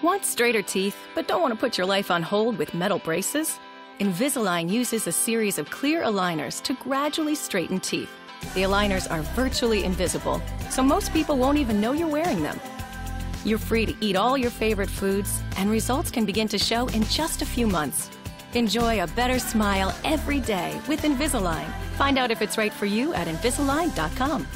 Want straighter teeth, but don't want to put your life on hold with metal braces? Invisalign uses a series of clear aligners to gradually straighten teeth. The aligners are virtually invisible, so most people won't even know you're wearing them. You're free to eat all your favorite foods, and results can begin to show in just a few months. Enjoy a better smile every day with Invisalign. Find out if it's right for you at Invisalign.com.